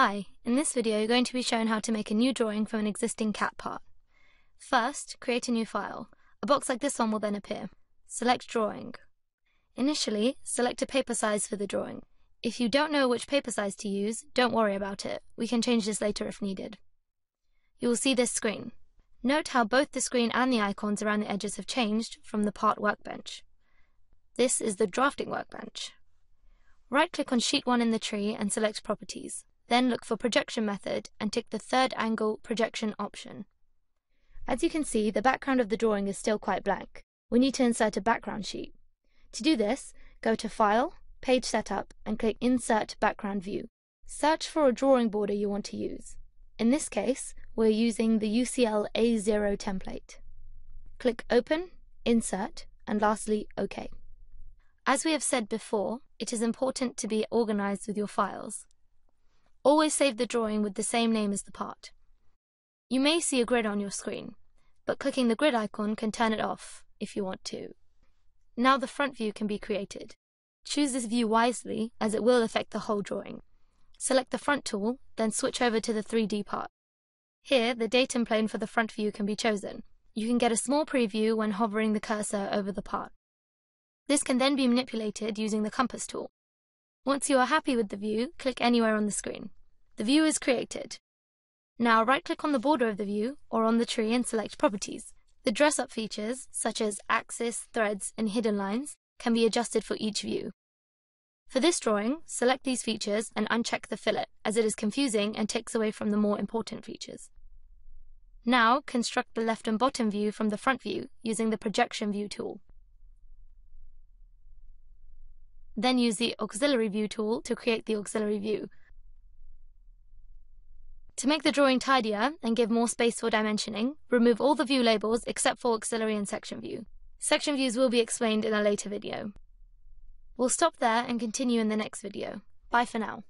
Hi, in this video you're going to be shown how to make a new drawing from an existing CATPart. First, create a new file. A box like this one will then appear. Select Drawing. Initially, select a paper size for the drawing. If you don't know which paper size to use, don't worry about it. We can change this later if needed. You will see this screen. Note how both the screen and the icons around the edges have changed from the part workbench. This is the drafting workbench. Right-click on Sheet 1 in the tree and select Properties. Then look for Projection Method and tick the third angle projection option. As you can see, the background of the drawing is still quite blank. We need to insert a background sheet. To do this, go to File, Page Setup, and click Insert Background View. Search for a drawing border you want to use. In this case, we're using the UCL A0 template. Click Open, Insert, and lastly, OK. As we have said before, it is important to be organized with your files. Always save the drawing with the same name as the part. You may see a grid on your screen, but clicking the grid icon can turn it off if you want to. Now the front view can be created. Choose this view wisely as it will affect the whole drawing. Select the front tool, then switch over to the 3D part. Here, the datum plane for the front view can be chosen. You can get a small preview when hovering the cursor over the part. This can then be manipulated using the compass tool. Once you are happy with the view, click anywhere on the screen. The view is created. Now right-click on the border of the view or on the tree and select Properties. The dress-up features, such as axis, threads, and hidden lines, can be adjusted for each view. For this drawing, select these features and uncheck the fillet, as it is confusing and takes away from the more important features. Now, construct the left and bottom view from the front view using the Projection View tool. Then use the Auxiliary View tool to create the auxiliary view. To make the drawing tidier and give more space for dimensioning, remove all the view labels except for auxiliary and section view. Section views will be explained in a later video. We'll stop there and continue in the next video. Bye for now.